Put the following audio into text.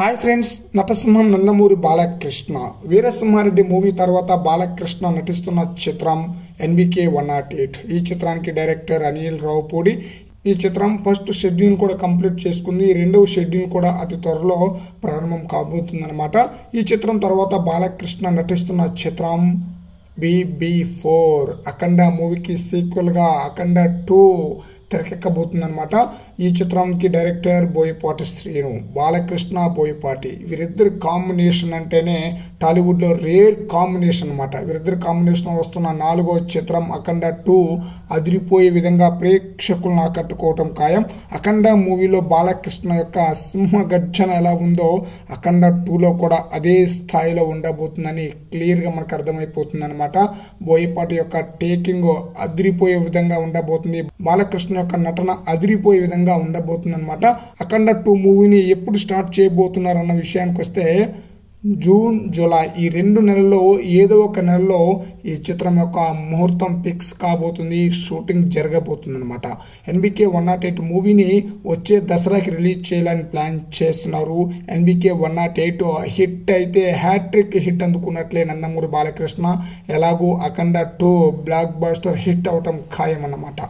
Hi friends నటసింహం Nandamuri Balakrishna. Veera Simha Reddy movie తర్వాత బాలకృష్ణ నటిస్తున్న చిత్రం ఎన్బికే వన్ నాట్ ఎయిట్. ఈ చిత్రానికి డైరెక్టర్ అనిల్ రావుపూడి. ఈ చిత్రం ఫస్ట్ షెడ్యూల్ కూడా కంప్లీట్ చేసుకుంది. రెండవ షెడ్యూల్ కూడా అతి త్వరలో ప్రారంభం కాబోతుందన్నమాట. ఈ చిత్రం తర్వాత బాలకృష్ణ నటిస్తున్న చిత్రం బీబీ ఫోర్. అఖండ మూవీకి సీక్వెల్గా అఖండ టూ తెరకెక్కబోతుందన్నమాట. ఈ చిత్రంకి డైరెక్టర్ బోయపాటి శ్రీను బాలకృష్ణ బోయపాటి వీరిద్దరి కాంబినేషన్ అంటేనే టాలీవుడ్లో రేర్ కాంబినేషన్ అనమాట వీరిద్దరి కాంబినేషన్ వస్తున్న నాలుగో చిత్రం అఖండ టూ అదిరిపోయే విధంగా ప్రేక్షకులను ఆకట్టుకోవటం ఖాయం. అఖండ మూవీలో బాలకృష్ణ యొక్క సింహ గర్జన ఎలా ఉందో అఖండ టూలో కూడా అదే స్థాయిలో ఉండబోతుందని క్లియర్గా మనకు అర్థమైపోతుంది అనమాట బోయపాటి యొక్క టేకింగ్ అదిరిపోయే విధంగా ఉండబోతుంది. బాలకృష్ణ యొక్క నటన అదిరిపోయే విధంగా ఉండబోతుంది అనమాట అఖండ టూ మూవీని ఎప్పుడు స్టార్ట్ చేయబోతున్నారు అన్న విషయానికి వస్తే జూన్ జూలై ఈ రెండు నెలల్లో ఏదో ఒక నెలలో ఈ చిత్రం యొక్క ముహూర్తం ఫిక్స్ కాబోతుంది షూటింగ్ జరగబోతుంది అనమాట ఎన్బికే వన్ నాట్ ఎయిట్ మూవీని వచ్చే దసరాకి రిలీజ్ చేయాలని ప్లాన్ చేస్తున్నారు. NBK one naught eight hit అయితే హ్యాట్రిక్ హిట్ అందుకున్నట్లే నందమూరి బాలకృష్ణ. ఎలాగూ Akhanda two blockbuster hit అవటం ఖాయం అన్నమాట